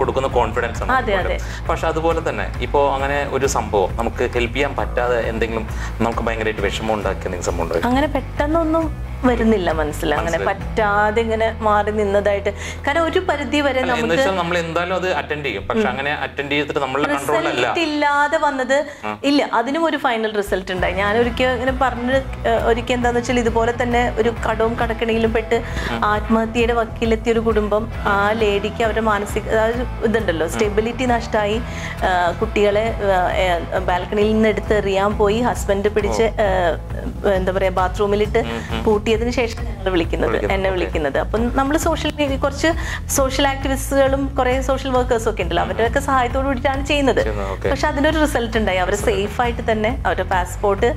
കൊടുക്കുന്ന കോൺഫിഡൻസ് ആണ്. പക്ഷെ അതുപോലെ തന്നെ ഇപ്പോൾ അങ്ങനെ ഒരു സംഭവം നമുക്ക് ഹെൽപ്പ് ചെയ്യാൻ പറ്റാതെ എന്തെങ്കിലും നമുക്ക് ഭയങ്കരമായിട്ട് വിഷമം ഉണ്ടാക്കിയ എന്തെങ്കിലും സംഭവം അങ്ങനെ പെട്ടെന്നൊന്നും വരുന്നില്ല മനസ്സിൽ. അങ്ങനെ പറ്റാതെ ഇങ്ങനെ മാറി നിന്നതായിട്ട്. കാരണം ഒരു പരിധി വരെ നമുക്ക് നമ്മൾ എന്തായാലും അത് അറ്റൻഡ് ചെയ്യും. പക്ഷെ അങ്ങനെ അറ്റൻഡ് ചെയ്തിട്ട് നമ്മളുടെ കൺട്രോൾ അല്ല. ഇല്ലാതെ വന്നത് ഇല്ല. അതിനും ഒരു ഫൈനൽ റിസൾട്ട് ഉണ്ടായി. ഞാൻ ഒരിക്കൽ ഇങ്ങനെ പറഞ്ഞ് ഒരിക്കൽ എന്താന്ന് വെച്ചാൽ ഇതുപോലെ തന്നെ ഒരു കടവും കടക്കണിയിലും പെട്ട് ആത്മഹത്യയുടെ വക്കീലെത്തിയ ഒരു കുടുംബം ആ ലേഡിക്ക് അവരുടെ മാനസിക ഇതുണ്ടല്ലോ സ്റ്റെബിലിറ്റി നഷ്ടമായി കുട്ടികളെ ബാൽക്കണിയിൽ നിന്ന് എടുത്ത് എറിയാൻ പോയി. ഹസ്ബൻഡ് പിടിച്ച് എന്താ പറയാ ബാത്റൂമിലിട്ട് പൂട്ടിയതിന് ശേഷം ഞങ്ങൾ വിളിക്കുന്നത് എന്നെ വിളിക്കുന്നത്. അപ്പം നമ്മൾ സോഷ്യൽ മീഡിയ കുറച്ച് സോഷ്യൽ ആക്ടിവിസ്റ്റുകളും കുറെ സോഷ്യൽ വർക്കേഴ്സും ഒക്കെ ഉണ്ടല്ലോ. അവരുടെയൊക്കെ സഹായത്തോട് കൂടിയിട്ടാണ് ചെയ്യുന്നത്. പക്ഷെ അതിനൊരു റിസൾട്ട് ഉണ്ടായി. അവർ സേഫ് ആയിട്ട് തന്നെ അവരുടെ പാസ്പോർട്ട്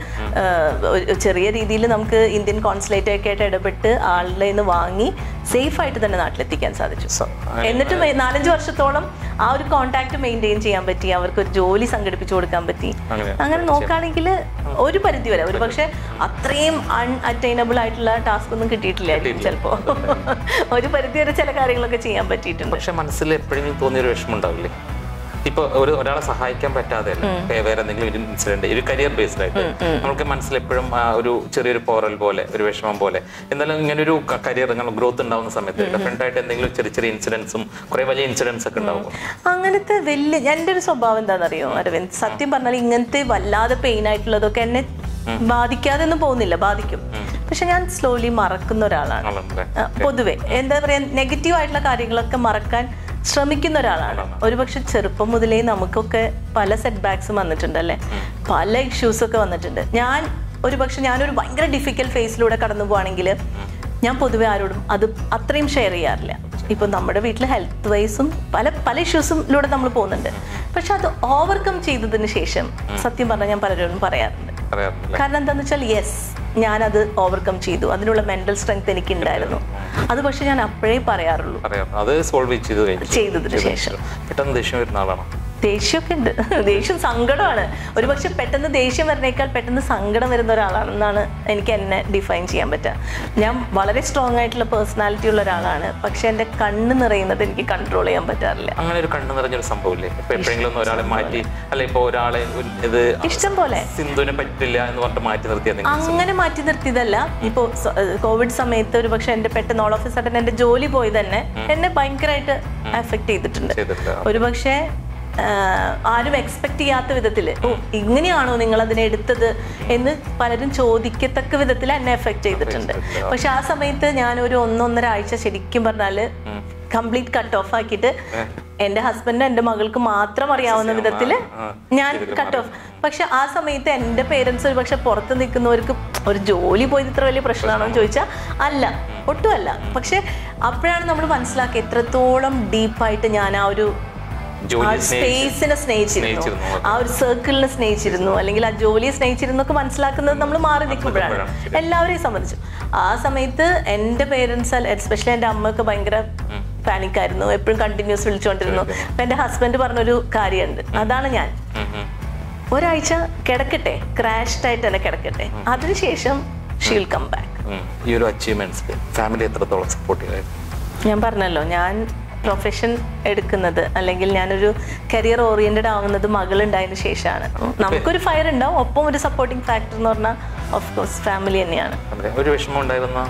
ചെറിയ രീതിയിൽ നമുക്ക് ഇന്ത്യൻ കോൺസുലേറ്റ് ഒക്കെ ആയിട്ട് ഇടപെട്ട് ആളുടെ നിന്ന് വാങ്ങി സേഫ് ആയിട്ട് തന്നെ നാട്ടിലെത്തിക്കാൻ സാധിച്ചു. എന്നിട്ടും നാലഞ്ച് വർഷത്തോളം ആ ഒരു കോണ്ടാക്ട് മെയിന്റെയിൻ ചെയ്യാൻ പറ്റി. അവർക്ക് ഒരു ജോലി സംഘടിപ്പിച്ചു കൊടുക്കാൻ പറ്റി. അങ്ങനെ. അങ്ങനെ നോക്കുകയാണെങ്കിൽ ഒരു പരിധി വരെ. ഒരു പക്ഷെ അത്രയും അൺഅറ്റൈനബിൾ ആയിട്ടുള്ള ടാസ്ക് ഒന്നും കിട്ടിയിട്ടില്ല ചിലപ്പോ. ഒരു പരിധി വരെ ചില കാര്യങ്ങളൊക്കെ ചെയ്യാൻ പറ്റിയിട്ടുണ്ട്. പക്ഷെ മനസ്സിൽ എപ്പോഴും തോന്നിയൊരു വിഷമം ഉണ്ടാവില്ലേ ഇപ്പൊ ഒരു ഒരാളെ സഹായിക്കാൻ പറ്റാതെ വേറെ എന്തെങ്കിലും ഒരു ഇൻസിഡന്റ് ഒരു കരിയർ ബേസ്ഡ് ആയിട്ട്. നമുക്ക് മനസ്സിൽ എപ്പോഴും ഒരു ചെറിയൊരു പോറൽ പോലെ ഒരു വിഷമം പോലെ. എന്നാലും ഇങ്ങനെ ഒരു കരിയർ ഗ്രോത്ത് ഉണ്ടാവുന്ന സമയത്ത് ഡിഫറെന്റ് ആയിട്ട് എന്തെങ്കിലും ചെറിയ ചെറിയ ഇൻസിഡൻസും കുറെ വലിയ ഇൻസിഡൻസ് ഒക്കെ ഉണ്ടാവും അങ്ങനത്തെ വലിയ എന്റെ ഒരു സ്വഭാവം എന്താണെന്നറിയോ അരവിന്ദ്? സത്യം പറഞ്ഞാൽ ഇങ്ങനത്തെ വല്ലാതെ പെയിൻ ആയിട്ടുള്ളതൊക്കെ എന്നെ ബാധിക്കാതെ ഒന്നും പോകുന്നില്ല ബാധിക്കും. പക്ഷെ ഞാൻ സ്ലോലി മറക്കുന്ന ഒരാളാണ്? പൊതുവെ. എന്താ പറയാ നെഗറ്റീവ് ആയിട്ടുള്ള കാര്യങ്ങളൊക്കെ മറക്കാൻ ശ്രമിക്കുന്ന ഒരാളാണ്. ഒരുപക്ഷെ ചെറുപ്പം മുതലേ നമുക്കൊക്കെ പല സെറ്റ് ബാക്സും വന്നിട്ടുണ്ടല്ലേ പല ഇഷ്യൂസ് ഒക്കെ വന്നിട്ടുണ്ട്. ഞാൻ ഒരുപക്ഷെ ഞാനൊരു ഭയങ്കര ഡിഫിക്കൽട്ട് ഫേസിലൂടെ കടന്നു പോവാണെങ്കിൽ ഞാൻ പൊതുവെ ആരോടും അത് അത്രയും ഷെയർ ചെയ്യാറില്ല. ഇപ്പൊ നമ്മുടെ വീട്ടിൽ ഹെൽത്ത് വൈസും പല പല ഇഷ്യൂസിലൂടെ നമ്മൾ പോകുന്നുണ്ട്. പക്ഷെ അത് ഓവർകം ചെയ്തതിന് ശേഷം സത്യം പറഞ്ഞാൽ ഞാൻ പലരോടും പറയാറുണ്ട്. കാരണം എന്താണെന്ന് വെച്ചാൽ യെസ് ഞാനത് ഓവർകം ചെയ്തു. അതിനുള്ള മെന്റൽ സ്ട്രെങ്ത് എനിക്ക് ഉണ്ടായിരുന്നു അത് പക്ഷെ ഞാൻ അപ്പോഴേ പറയാറുള്ളൂ. അത് സോൾവ് ചെയ്തതിന് ശേഷം. പെട്ടെന്ന് ദേഷ്യം വരുന്ന ആളാണോ? ദേഷ്യമൊക്കെ ഉണ്ട്. ദേഷ്യം സങ്കടമാണ്. ഒരു പക്ഷെ പെട്ടെന്ന് ദേഷ്യം വരുന്നേക്കാൾ പെട്ടെന്ന് സങ്കടം വരുന്ന ഒരാളാണെന്നാണ് എനിക്ക് എന്നെ ഡിഫൈൻ ചെയ്യാൻ പറ്റുക. ഞാൻ വളരെ സ്ട്രോങ് ആയിട്ടുള്ള പേഴ്സണാലിറ്റി ഉള്ള ഒരാളാണ്. പക്ഷെ എന്റെ കണ്ണ് നിറയുന്നത് എനിക്ക് കൺട്രോൾ ചെയ്യാൻ പറ്റാറില്ല. അങ്ങനെ ഒരു കണ്ണ് നിറഞ്ഞൊരു സംഭവമില്ലേ? എപ്പോഴെങ്കിലും ഒരാളെ മാറ്റി അല്ല ഇപ്പൊ ഒരാളെ ഒരു- ഇത് ഇഷ്ടം പോലെ. സിന്ധുവിനെ പറ്റില്ല എന്ന് പറഞ്ഞിട്ട് മാറ്റി നിർത്തിയാൽ അങ്ങനെ മാറ്റി നിർത്തിയതല്ല. ഇപ്പോ കോവിഡ് സമയത്ത് ഒരു പക്ഷെ എന്റെ പെട്ടെന്ന് ഓൾ ഓഫ് സഡൻ എന്റെ ജോലി പോയി തന്നെ എന്നെ ഭയങ്കരമായിട്ട് എഫക്ട് ചെയ്തിട്ടുണ്ട്. ഒരു പക്ഷേ ആരും എക്സ്പെക്ട് ചെയ്യാത്ത വിധത്തിൽ ഓ ഇങ്ങനെയാണോ നിങ്ങൾ അതിനെ എടുത്തത്? എന്ന് പലരും ചോദിക്കത്തക്ക വിധത്തിൽ എന്നെ എഫക്ട് ചെയ്തിട്ടുണ്ട്. പക്ഷെ ആ സമയത്ത് ഞാൻ ഒരു ഒന്നൊന്നര ആഴ്ച ശരിക്കും പറഞ്ഞാൽ കംപ്ലീറ്റ് കട്ട് ഓഫ് ആക്കിയിട്ട് എന്റെ ഹസ്ബൻഡ് എന്റെ മകൾക്ക് മാത്രം അറിയാവുന്ന വിധത്തിൽ ഞാൻ കട്ട് ഓഫ് പക്ഷെ ആ സമയത്ത് എന്റെ പേരൻസ് ഒരു പക്ഷെ പുറത്ത് നിൽക്കുന്നവർക്ക് ഒരു ജോലി പോയത് ഇത്ര വലിയ പ്രശ്നമാണോ എന്ന് ചോദിച്ചാൽ അല്ല ഒട്ടുമല്ല. പക്ഷെ അപ്പോഴാണ് നമ്മൾ മനസ്സിലാക്കുക എത്രത്തോളം ഡീപ്പായിട്ട് ഞാൻ ആ ഒരു സ്പേസിനെ സ്നേഹിച്ചിരുന്നു. ആ ഒരു സർക്കിളിനെ സ്നേഹിച്ചിരുന്നു. അല്ലെങ്കിൽ ആ ജോലിയെ സ്നേഹിച്ചിരുന്നു ഒക്കെ മനസ്സിലാക്കുന്നത് നമ്മൾ മാറി നിൽക്കുമ്പോഴാണ്. എല്ലാവരെയും സംബന്ധിച്ചു. ആ സമയത്ത് എന്റെ പേരൻസ് എസ്പെഷ്യലി എന്റെ അമ്മയൊക്കെ ഭയങ്കര പാനിക്കായിരുന്നു എപ്പോഴും കണ്ടിന്യൂസ് വിളിച്ചുകൊണ്ടിരുന്നു. അപ്പൊ എന്റെ ഹസ്ബൻഡ് പറഞ്ഞൊരു കാര്യമുണ്ട്. അതാണ് ഞാൻ. ഒരാഴ്ച കിടക്കട്ടെ. ക്രാഷ്ഡ് ആയിട്ട് തന്നെ കിടക്കട്ടെ. അതിനുശേഷം ഷീൽ കം ബാക്ക് ഈ ഒരു അച്ചീവ്മെന്റ്സ് ഫാമിലി എത്രത്തോളം സപ്പോർട്ട് ചെയ്തായിരുന്നു? ഞാൻ പറഞ്ഞല്ലോ ഞാൻ പ്രൊഫഷൻ എടുക്കുന്നത് അല്ലെങ്കിൽ ഞാനൊരു കരിയർ ഓറിയന്റഡ് ആവുന്നത് മകളുണ്ടായതിനു ശേഷമാണ്. നമുക്കൊരു ഫയർ ഉണ്ടാവും ഒപ്പം ഒരു സപ്പോർട്ടിംഗ് ഫാക്ടർ എന്ന് പറഞ്ഞാൽ ഓഫ് കോഴ്സ് ഫാമിലി തന്നെയാണ്. ഒരു വിഷമം ഉണ്ടായിരുന്ന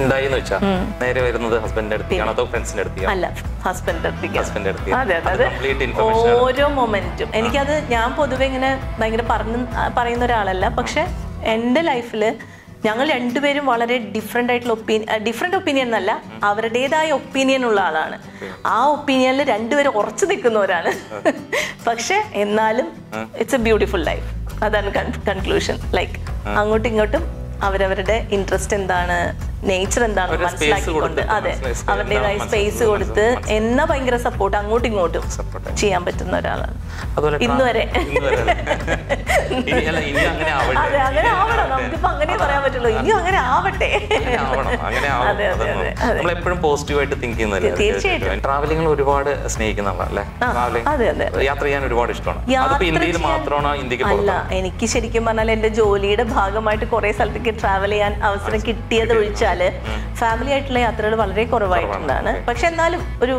ഉണ്ടായിന്ന് വെച്ചാൽ നേരെ വരുന്നത് ഹസ്ബൻഡിന്റെ അടുത്തേക്കാണ് അതോ ഫ്രണ്ട്സിന്റെ അടുത്തേക്കാണ് അല്ല ഹസ്ബൻഡിന്റെ അടുത്തേക്ക്. ഹസ്ബൻഡിന്റെ അടുത്തേക്ക്. അതെ അതെ. ഓരോ മൊമെന്റും എനിക്കത് ഞാൻ പൊതുവെ ഇങ്ങനെ ഭയങ്കര പറഞ്ഞു പറയുന്ന ഒരാളല്ല. പക്ഷെ എന്റെ ലൈഫിൽ ഞങ്ങൾ രണ്ടുപേരും വളരെ ഡിഫറെന്റ് ആയിട്ടുള്ള ഒപ്പീനിയൻ ഡിഫറെന്റ് ഒപ്പീനിയൻ എന്നല്ല അവരുടേതായ ഒപ്പീനിയൻ ഉള്ള ആളാണ്. ആ ഒപ്പീനിയനിൽ രണ്ടുപേരും ഉറച്ചു നിൽക്കുന്നവരാണ്. പക്ഷെ എന്നാലും ഇറ്റ്സ് എ ബ്യൂട്ടിഫുൾ ലൈഫ് അതാണ് കൺക്ലൂഷൻ ലൈക്ക് അങ്ങോട്ടും ഇങ്ങോട്ടും അവരവരുടെ ഇൻട്രസ്റ്റ് എന്താണ്? നേച്ചർ എന്താണെന്ന് മനസ്സിലാക്കിക്കൊണ്ട്. അതെ അവരുടേതായ സ്പേസ് കൊടുത്ത് എന്നാ ഭയങ്കര സപ്പോർട്ട് അങ്ങോട്ടും ഇങ്ങോട്ടും ചെയ്യാൻ പറ്റുന്ന ഒരാളാണ്. ഇന്ന് വരെ. അതെ അങ്ങനെ ആവണം. നമുക്കിപ്പോ അങ്ങനെ പറയാൻ പറ്റുള്ളൂ. ഇനിയും അങ്ങനെ ആവട്ടെ. അതെ അതെ അതെ എപ്പോഴും പോസിറ്റീവായിട്ട് തിങ്ക് ചെയ്യുന്നല്ലേ തീർച്ചയായിട്ടും. ട്രാവലിംഗ് ഒരുപാട് സ്നേഹിക്കുന്ന ആളല്ലേ യാത്ര ചെയ്യാൻ ഒരുപാട് ഇഷ്ടമാണ്. ഇന്ത്യയിൽ മാത്രമാണോ ഇന്ത്യയ്ക്ക് അല്ല എനിക്ക് ശരിക്കും പറഞ്ഞാൽ എന്റെ ജോലിയുടെ ഭാഗമായിട്ട് കുറെ സ്ഥലത്തേക്ക് ട്രാവൽ ചെയ്യാൻ അവസരം കിട്ടിയത് ഒഴിച്ചാൽ ഫാമിലി ആയിട്ടുള്ള യാത്രകൾ വളരെ കുറവായിട്ടുള്ളതാണ്. പക്ഷെ എന്നാലും ഒരു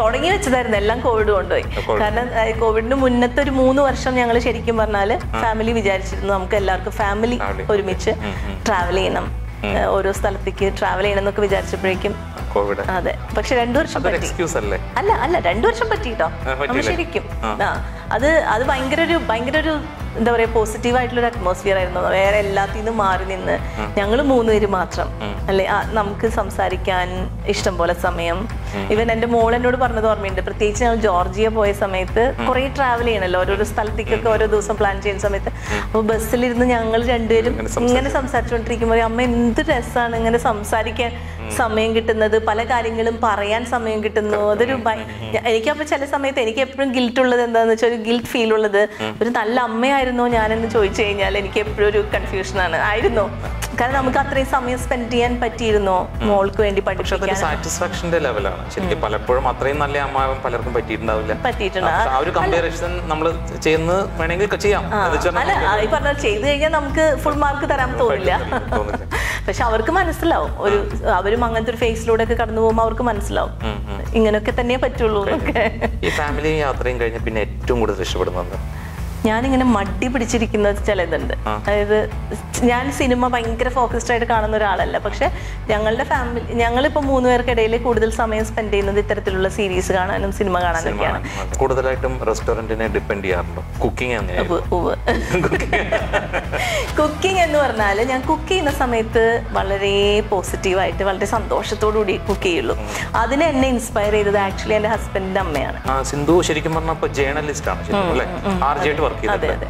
തുടങ്ങി വെച്ചതായിരുന്നു. എല്ലാം കോവിഡ് കൊണ്ടുപോയി. കാരണം കോവിഡിന് മുന്നത്തെ ഒരു മൂന്ന് വർഷം ഞങ്ങൾ ശരിക്കും പറഞ്ഞാൽ ഫാമിലി വിചാരിച്ചിരുന്നു നമുക്ക് എല്ലാവർക്കും ഫാമിലി ഒരുമിച്ച് ട്രാവൽ ചെയ്യണം. ഓരോ സ്ഥലത്തേക്ക് ട്രാവൽ ചെയ്യണം എന്നൊക്കെ വിചാരിച്ചപ്പോഴേക്കും കോവിഡ് അതെ. പക്ഷെ രണ്ടു വർഷം എക്സ്ക്യൂസ് അല്ലേ? അല്ല അല്ല രണ്ടു വർഷം പറ്റിട്ടോ? നമ്മൾ ശരിക്കും. ആ അത് അത് ഭയങ്കര ഒരു ഭയങ്കര ഒരു എന്താ പറയാ പോസിറ്റീവ് ആയിട്ടുള്ള ഒരു അറ്റ്മോസ്ഫിയർ ആയിരുന്നു. വേറെ എല്ലാത്തിൽ നിന്നും മാറി നിന്ന് ഞങ്ങൾ മൂന്നുപേര് മാത്രം. അല്ലെ? നമുക്ക് സംസാരിക്കാൻ ഇഷ്ടം പോലെ സമയം. ഇവൻ എന്റെ മോൾ എന്നോട് പറഞ്ഞത് ഓർമ്മയുണ്ട്. പ്രത്യേകിച്ച് ഞങ്ങൾ ജോർജിയ പോയ സമയത്ത് കുറേ ട്രാവൽ ചെയ്യണല്ലോ. ഓരോരോ സ്ഥലത്തേക്കൊക്കെ ഓരോ ദിവസം പ്ലാൻ ചെയ്യുന്ന സമയത്ത്. അപ്പോൾ ബസ്സിലിരുന്ന് ഞങ്ങൾ രണ്ടുപേരും ഇങ്ങനെ സംസാരിച്ചുകൊണ്ടിരിക്കുമ്പോൾ അമ്മ എന്ത് രസമാണ് ഇങ്ങനെ സംസാരിക്കാൻ? സമയം കിട്ടുന്നത് പല കാര്യങ്ങളും പറയാൻ സമയം കിട്ടുന്നു. അതൊരു എനിക്കപ്പോൾ ചില സമയത്ത് എനിക്ക് എപ്പോഴും ഗിൽറ്റ് ഉള്ളത് എന്താണെന്ന് വെച്ചാൽ ഒരു ഗിൽറ്റ് ഫീൽ ഉള്ളത്. ഒരു നല്ല അമ്മയായിരുന്നോ ഞാനെന്ന് ചോദിച്ചു കഴിഞ്ഞാൽ എനിക്ക് എപ്പോഴും ഒരു കൺഫ്യൂഷനാണ് ആയിരുന്നോ? കാരണം നമുക്ക് അത്രയും സമയം സ്പെൻഡ് ചെയ്യാൻ പറ്റിയിരുന്നു? മോൾക്ക് വേണ്ടി പഠിപ്പിക്കാൻ. സാറ്റിസ്ഫാക്ഷന്റെ ലെവലാണ് ശരിക്കും പലപ്പോഴും അത്രയും നല്ല അമ്മാവൻ പലർക്കും പറ്റിയിട്ടുണ്ടാവില്ല. പറ്റിയിട്ടുണ്ട്. ആ ഒരു കമ്പാരിസൺ നമ്മൾ ചെയ്യുന്നത് വേണമെങ്കിൽ ചെയ്യാം. അല്ല ഈ പറഞ്ഞ ചെയ്തു കഴിഞ്ഞാൽ നമുക്ക് ഫുൾ മാർക്ക് തരാൻ തോന്നില്ല. പക്ഷെ അവർക്ക് മനസ്സിലാവും. ഒരു അവരും അങ്ങനത്തെ ഒരു ഫേസിലൂടെ ഒക്കെ കടന്നു പോകുമ്പോൾ അവർക്ക് മനസ്സിലാവും. ഇങ്ങനെയൊക്കെ തന്നെ പറ്റുള്ളൂ. ഈ ഫാമിലിയും യാത്രയും കഴിഞ്ഞ പിന്നെ ഏറ്റവും കൂടുതൽ ഇഷ്ടപ്പെടുന്നത് ഞാനിങ്ങനെ മടി പിടിച്ചിരിക്കുന്ന ചിലതുണ്ട്. അതായത് ഞാൻ സിനിമ ഭയങ്കര ഫോക്കസ്ഡ് ആയിട്ട് കാണുന്ന ഒരാളല്ല. പക്ഷെ ഞങ്ങളുടെ ഫാമിലി ഞങ്ങളിപ്പോൾ മൂന്ന് പേർക്കിടയിൽ കൂടുതൽ സമയം സ്പെൻഡ് ചെയ്യുന്നത് ഇത്തരത്തിലുള്ള സീരീസ് കാണാനും സിനിമ കാണാനൊക്കെയാണ് കൂടുതലായിട്ടും റെസ്റ്റോറന്റിനെ ഡിപ്പെൻഡ് ചെയ്യാറുണ്ടോ? കുക്കിംഗ്. കുക്കിംഗ് എന്ന് പറഞ്ഞാൽ ഞാൻ കുക്ക് ചെയ്യുന്ന സമയത്ത് വളരെ പോസിറ്റീവായിട്ട് വളരെ സന്തോഷത്തോടു കൂടി കുക്ക് ചെയ്യുള്ളൂ. അതിനെ എന്നെ ഇൻസ്പയർ ചെയ്തത് ആക്ച്വലി എന്റെ ഹസ്ബൻഡിന്റെ അമ്മയാണ്. സിന്ധു ശരിക്കും പറഞ്ഞാൽ ജേർണലിസ്റ്റ് ആണ് അല്ലേ? ആയിട്ട് വർക്ക് ചെയ്തത്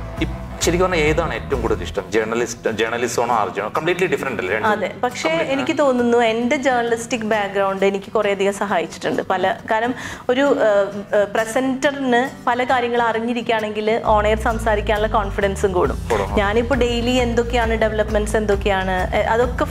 ശരിക്കും പറഞ്ഞാൽ ഏതാണ് ഏറ്റവും കൂടുതൽ ഇഷ്ടം? ജേർണലിസ്റ്റ് ജേർണലിസ്റ്റോണോ ആർജിയോ കംപ്ലീറ്റ്ലി ഡിഫറെന്റ് അല്ലേ? അതെ. പക്ഷേ എനിക്ക് തോന്നുന്നു എന്റെ ജേർണലിസ്റ്റിക് ബാക്ക്ഗ്രൗണ്ട് എനിക്ക് കുറേയധികം സഹായിച്ചിട്ടുണ്ട്. പല കാരണം ഒരു പ്രസന്ററിന് പല കാര്യങ്ങൾ അറിഞ്ഞിരിക്കുകയാണെങ്കിൽ ഓൺ എയർ സംസാരിക്കാനുള്ള കോൺഫിഡൻസും കൂടും. ഞാനിപ്പോൾ ഡെയിലി എന്തൊക്കെയാണ് ഡെവലപ്മെന്റ്സ് എന്തൊക്കെയാണ് അതൊക്കെ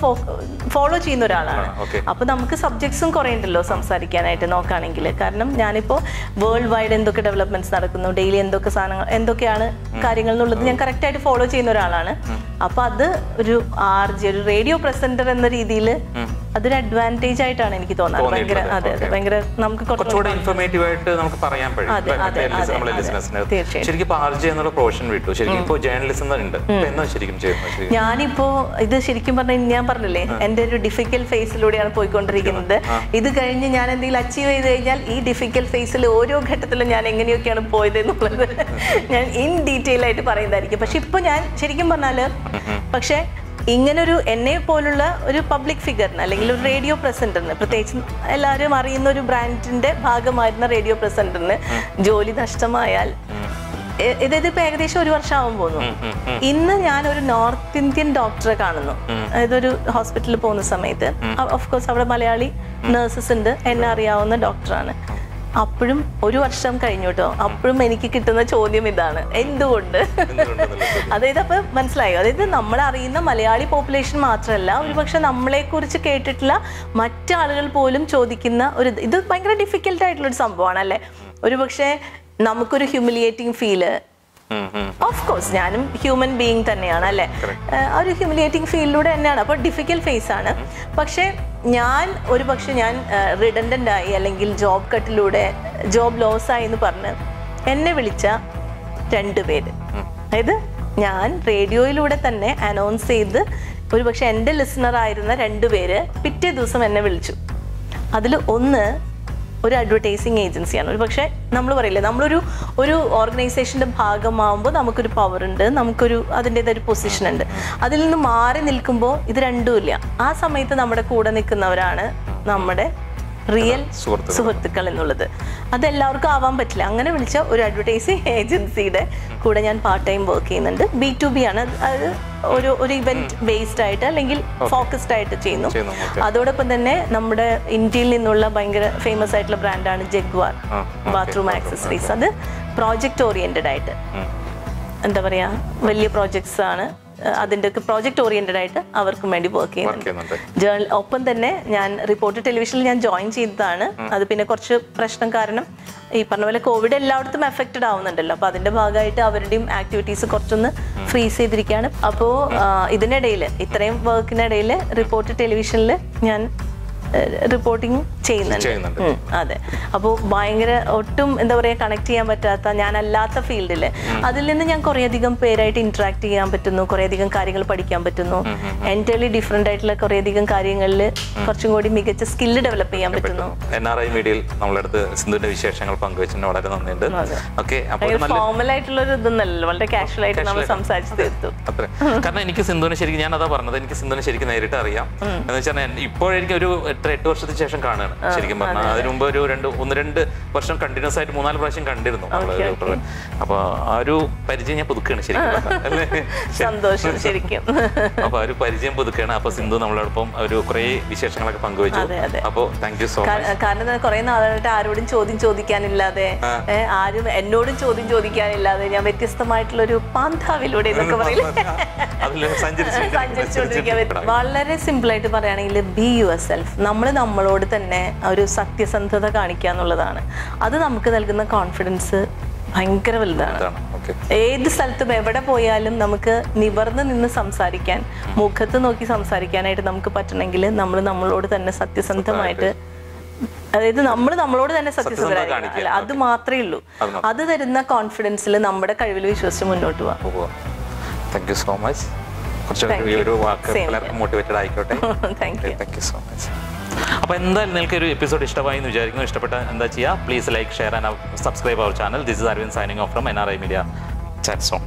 ഫോളോ ചെയ്യുന്ന ഒരാളാണ്. അപ്പോൾ അപ്പൊ നമുക്ക് സബ്ജക്ട്സും കുറേ ഉണ്ടല്ലോ സംസാരിക്കാനായിട്ട് നോക്കുകയാണെങ്കിൽ കാരണം ഞാനിപ്പോൾ വേൾഡ് വൈഡ് എന്തൊക്കെ ഡെവലപ്മെന്റ്സ് നടക്കുന്നു ഡെയിലി എന്തൊക്കെ സാധനങ്ങൾ എന്തൊക്കെയാണ് കാര്യങ്ങൾ എന്നുള്ളത് ഞാൻ correct ആയിട്ട് ഫോളോ ചെയ്യുന്ന ഒരാളാണ്. അപ്പൊ അത് ഒരു ആർ ജി ഒരു റേഡിയോ പ്രസന്റർ എന്ന രീതിയിൽ അതൊരു അഡ്വാന്റേജ് ആയിട്ടാണ് എനിക്ക് തോന്നുന്നത്. ഭയങ്കര അതെ അതെ ഭയങ്കര നമുക്ക് കുറച്ചുകൂടെ ഇൻഫോർമേറ്റീവ് ആയിട്ട് നമുക്ക് പറയാൻ പറ്റും. ശരിക്കും എന്നുള്ള പ്രൊഫഷൻ വിട്ടു. ശരിക്കും ജേർണലിസം ഉണ്ട് എന്നാ ശരിക്കും ചെയ്യുന്നത് ശരിക്കും. ഞാനിപ്പോ ഇത് ശരിക്കും പറഞ്ഞാൽ ഞാൻ പറഞ്ഞില്ലേ എന്റെ ഒരു ഡിഫിക്കൽ ഫേസിലൂടെയാണ് പോയിക്കൊണ്ടിരിക്കുന്നത്. ഇത് കഴിഞ്ഞ് ഞാൻ എന്തെങ്കിലും അച്ചീവ് ചെയ്ത് കഴിഞ്ഞാൽ ഈ ഡിഫിക്കൽ ഫേസിൽ ഓരോ ഘട്ടത്തിലും ഞാൻ എങ്ങനെയൊക്കെയാണ് പോയത് എന്നുള്ളത് ഞാൻ ഇൻ ഡീറ്റെയിൽ ആയിട്ട് പറയുന്നതായിരിക്കും. പക്ഷെ ഇപ്പൊ ഞാൻ ശരിക്കും പറഞ്ഞാൽ പക്ഷെ ഇങ്ങനൊരു എന്നെ പോലുള്ള ഒരു പബ്ലിക് ഫിഗറിന് അല്ലെങ്കിൽ ഒരു റേഡിയോ പ്രസന്റിന് പ്രത്യേകിച്ച് എല്ലാവരും അറിയുന്ന ഒരു ബ്രാൻഡിന്റെ ഭാഗമായിരുന്ന റേഡിയോ പ്രസന്റിന് ജോലി നഷ്ടമായാൽ ഇതായത് ഇപ്പൊ ഏകദേശം ഒരു വർഷം ആവും പോകുന്നു ഇന്ന് ഞാൻ ഒരു നോർത്ത് ഇന്ത്യൻ ഡോക്ടറെ കാണുന്നു അതായത് ഒരു ഹോസ്പിറ്റലിൽ പോകുന്ന സമയത്ത്. ഓഫ് കോഴ്സ് അവിടെ മലയാളി നഴ്സസ് ഉണ്ട്. എന്നെ അറിയാവുന്ന ഡോക്ടറാണ് അപ്പോഴും ഒരു വർഷം കഴിഞ്ഞു കേട്ടോ അപ്പോഴും എനിക്ക് കിട്ടുന്ന ചോദ്യം ഇതാണ്. എന്തുകൊണ്ട്? അതായത് അപ്പൊ മനസ്സിലായോ? അതായത് നമ്മൾ അറിയുന്ന മലയാളി പോപ്പുലേഷൻ മാത്രമല്ല ഒരുപക്ഷെ നമ്മളെ കുറിച്ച് കേട്ടിട്ടുള്ള മറ്റാളുകൾ പോലും ചോദിക്കുന്ന ഒരു ഇത് ഭയങ്കര ഡിഫിക്കൽട്ട് ആയിട്ടുള്ള ഒരു സംഭവമാണ് അല്ലേ ഒരുപക്ഷെ നമുക്കൊരു ഹ്യൂമിലിയേറ്റിംഗ് ഫീൽ. ഓഫ് കോഴ്സ് ഞാനും ഹ്യൂമൻ ബീങ് തന്നെയാണ് അല്ലേ? ആ ഒരു ഹ്യൂമിലിയേറ്റിംഗ് ഫീൽഡിലൂടെ തന്നെയാണ്. അപ്പോൾ ഡിഫിക്കൽ ഫേസ് ആണ്. പക്ഷെ ഞാൻ ഒരു പക്ഷെ ഞാൻ റിഡൻഡന്റ് ആയി അല്ലെങ്കിൽ ജോബ് കട്ടിലൂടെ ജോബ് ലോസ് ആയി എന്ന് പറഞ്ഞ് എന്നെ വിളിച്ച രണ്ട് പേര്. അതായത് ഞാൻ റേഡിയോയിലൂടെ തന്നെ അനൗൺസ് ചെയ്ത് ഒരു പക്ഷെ എന്റെ ലിസണർ ആയിരുന്ന രണ്ട് പേര് പിറ്റേ ദിവസം എന്നെ വിളിച്ചു. അതിൽ ഒന്ന് ഒരു അഡ്വർടൈസിങ് ഏജൻസിയാണ് ഒരു പക്ഷേ നമ്മൾ പറയില്ലേ നമ്മളൊരു ഒരു ഓർഗനൈസേഷന്റെ ഭാഗമാകുമ്പോൾ നമുക്കൊരു പവർ ഉണ്ട് നമുക്കൊരു അതിന്റെതായ ഒരു പൊസിഷൻ ഉണ്ട്. അതിൽ നിന്ന് മാറി നിൽക്കുമ്പോൾ ഇത് രണ്ടുമില്ല ആ സമയത്ത് നമ്മുടെ കൂടെ നിൽക്കുന്നവരാണ് നമ്മുടെ റിയൽ സുഹൃത്തുക്കൾ. എന്നുള്ളത്. അത് എല്ലാവർക്കും ആവാൻ പറ്റില്ല. അങ്ങനെ വിളിച്ച ഒരു അഡ്വർടൈസിങ് ഏജൻസിയുടെ കൂടെ ഞാൻ പാർട്ട് ടൈം വർക്ക് ചെയ്യുന്നുണ്ട്. ബി ടു ബി ആണ്. അത് ഒരു ഒരു ഇവന്റ് ബേസ്ഡ് ആയിട്ട് അല്ലെങ്കിൽ ഫോക്കസ്ഡ് ആയിട്ട് ചെയ്യുന്നു. അതോടൊപ്പം തന്നെ നമ്മുടെ ഇന്ത്യയിൽ നിന്നുള്ള ഭയങ്കര ഫേമസ് ആയിട്ടുള്ള ബ്രാൻഡാണ് ജഗ്വാർ ബാത്റൂം ആക്സസറീസ് അത് പ്രോജക്റ്റ് ഓറിയന്റഡ് ആയിട്ട്. എന്താ പറയാ? വലിയ പ്രോജക്ട്സ് ആണ്. അഹ് അതിന്റെ ഒക്കെ പ്രോജക്റ്റ് ഓറിയന്റഡ് ആയിട്ട് അവർക്കും വേണ്ടി വർക്ക് ചെയ്യുന്നുണ്ട്. ജേർണൽ ഒപ്പം തന്നെ ഞാൻ റിപ്പോർട്ട് ടെലിവിഷനിൽ ഞാൻ ജോയിൻ ചെയ്തതാണ്. അത് പിന്നെ കുറച്ച് പ്രശ്നം കാരണം ഈ പറഞ്ഞ പോലെ കോവിഡ് എല്ലായിടത്തും എഫക്റ്റഡ് ആവുന്നുണ്ടല്ലോ. അപ്പോൾ അതിന്റെ ഭാഗമായിട്ട് അവരുടെയും ആക്ടിവിറ്റീസ് കുറച്ചൊന്ന് ഫ്രീസ് ചെയ്തിരിക്കുകയാണ്. അപ്പോ ഇതിനിടയിൽ ഇത്രയും വർക്കിനിടയിൽ റിപ്പോർട്ട് ടെലിവിഷനിൽ ഞാൻ റിപ്പോർട്ടിങ് ചെയ്യുന്നുണ്ട്. അതെ. അപ്പോൾ ഭയങ്കര ഒട്ടും എന്താ പറയുക കണക്ട് ചെയ്യാൻ പറ്റാത്ത ഞാനല്ലാത്ത ഫീൽഡിൽ അതിൽ നിന്ന് ഞാൻ കുറേയധികം പേരായിട്ട് ഇന്ററാക്ട് ചെയ്യാൻ പറ്റുന്നു കുറേയധികം കാര്യങ്ങൾ പഠിക്കാൻ പറ്റുന്നു. എന്റയർലി ഡിഫറെന്റ് ആയിട്ടുള്ള കുറേയധികം കാര്യങ്ങളിൽ കുറച്ചും കൂടി മികച്ച സ്കില്ല് ഡെവലപ്പ് ചെയ്യാൻ പറ്റുന്നു. എൻ ആർ ഐ മീഡിയയിൽ നമ്മളടുത്ത് സിന്ധുവിന്റെ വിശേഷങ്ങൾ പങ്കുവച്ചതിന് വളരെ നന്ദിയുണ്ട്. ഓക്കെ ഫോർമൽ ആയിട്ടുള്ള ഒരു ഇതൊന്നല്ലോ വളരെ കാഷ്വൽ ആയിട്ട് നമ്മൾ സംസാരിച്ചു തീർത്തു അത്ര. കാരണം എനിക്ക് സിന്ധുവിനെ ശരിക്കും ഞാൻ അതാ പറഞ്ഞത് എനിക്ക് സിന്ധുവിനെ ശരിക്കും നേരിട്ട് അറിയാം. എന്ന് വെച്ചാൽ ഇപ്പോഴെനിക്ക് ഒരു എട്ട് എട്ട് വർഷത്തിന് ശേഷം കാണുകയാണ് ശരിക്കും പറഞ്ഞാൽ. അതിന് മുമ്പ് ഒരു രണ്ട് ഒന്ന് രണ്ട് വർഷം കണ്ടിന്യൂസ് ആയിട്ട് മൂന്നാൽ പ്രാവശ്യം കണ്ടിരുന്നു അപ്പൊ ആ ഒരു പരിചയം ഞാൻ പുതുക്കുകയാണ് ശരിക്കും. അല്ലേ? സന്തോഷം ശരിക്കും. അപ്പൊ ആ ഒരു പരിചയം പുതുക്കുകയാണ്. അപ്പൊ സിന്ധു നമ്മളോടൊപ്പം ഒരു കുറെ വിശേഷങ്ങളൊക്കെ പങ്കുവച്ചു. അപ്പൊ താങ്ക് യു സോ മച്ച് കാരണം കുറെ നാളായിട്ട് ആരോടും ചോദ്യം ചോദിക്കാനില്ലാതെ ആരും എന്നോടും ചോദ്യം ചോദിക്കാനില്ലാതെ ഞാൻ വ്യത്യസ്തമായിട്ടുള്ള ഒരു പാന്താവിലൂടെ എന്നൊക്കെ പറയില്ലേ സഞ്ചരിച്ചുകൊണ്ടിരിക്കാൻ വളരെ സിമ്പിൾ ആയിട്ട് പറയുകയാണെങ്കിൽ ബി യുവർ സെൽഫ്. നമ്മൾ നമ്മളോട് തന്നെ ഒരു സത്യസന്ധത കാണിക്കുക എന്നുള്ളതാണ്. അത് നമുക്ക് നൽകുന്ന കോൺഫിഡൻസ് ഭയങ്കര വലുതാണ്. ഏത് സ്ഥലത്തും എവിടെ പോയാലും നമുക്ക് നിവർന്ന് നിന്ന് സംസാരിക്കാൻ മുഖത്ത് നോക്കി സംസാരിക്കാനായിട്ട് നമുക്ക് പറ്റണമെങ്കിൽ നമ്മൾ നമ്മളോട് തന്നെ സത്യസന്ധമായിട്ട് അതായത് നമ്മൾ നമ്മളോട് തന്നെ സത്യസന്ധരായിരിക്കും. അത് മാത്രമേ ഉള്ളൂ. അത് തരുന്ന കോൺഫിഡൻസിൽ നമ്മുടെ കഴിവിൽ വിശ്വസിച്ച് മുന്നോട്ട് പോവാം. താങ്ക് യു സോ മച്ച് കുറച്ച് Thank ഈ ഒരു വാക്ക് മോട്ടിവേറ്റഡ് ആയിക്കോട്ടെ. താങ്ക് യു സോ മച്ച് അപ്പോൾ എന്തായാലും നിങ്ങൾക്ക് ഒരു എപ്പിസോഡ് ഇഷ്ടമായി എന്ന് വിചാരിക്കുന്നു. ഇഷ്ടപ്പെട്ട എന്താ ചെയ്യുക please like share and subscribe our channel this is Aravind signing off from N R I media chat zone